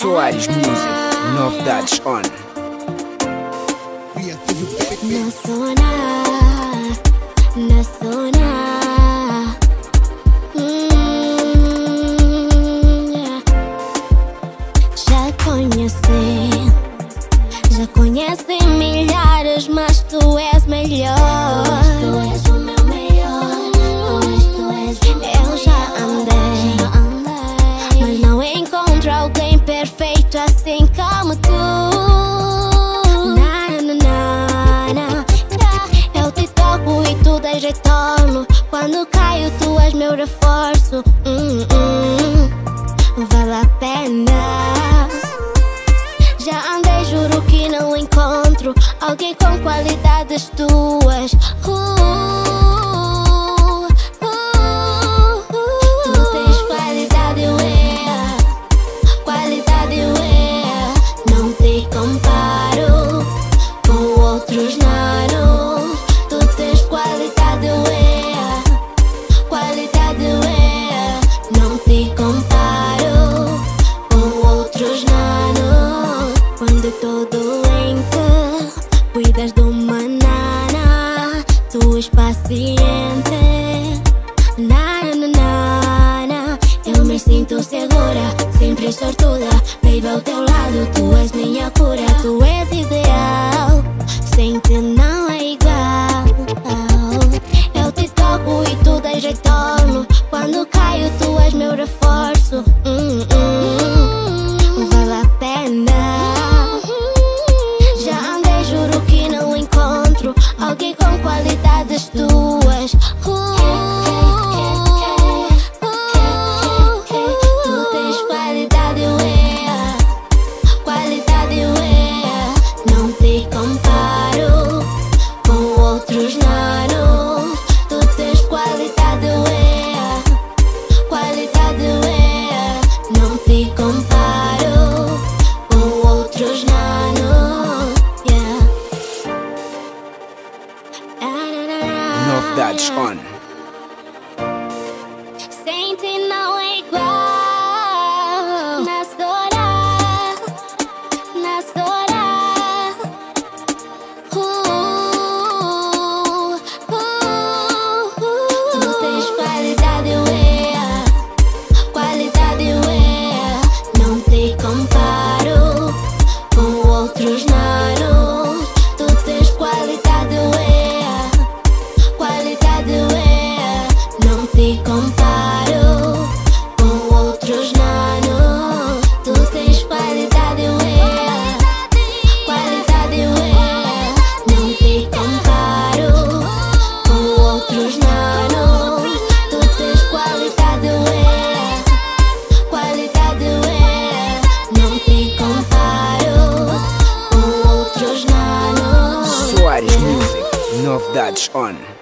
Soares Music, novidades on. Na zona, na zona. Já conheci, já conheci milhares, mas tu és melhor. Dás retorno. Quando caio, tu és meu reforço. Hum, hum, vale a pena. Já andei, juro que não encontro alguém com qualidades tuas. Uh, uh, uh. Tu tens qualidade, ué. Qualidade, ué. Não te comparo Quando tô doente, cuidas de uma nana. Tu és paciente. Na, na, na, na. Eu me sinto segura, sempre sortuda. Baby, ao teu lado, tu és minha cura. Tu és ideal, sem ti não é igual. Eu te toco e tu dás retorno. Quando caio, tu és meu reforço. Qualidades tuas. Na, na. Novidades on. Com outros, não. Soares Music, novidades on.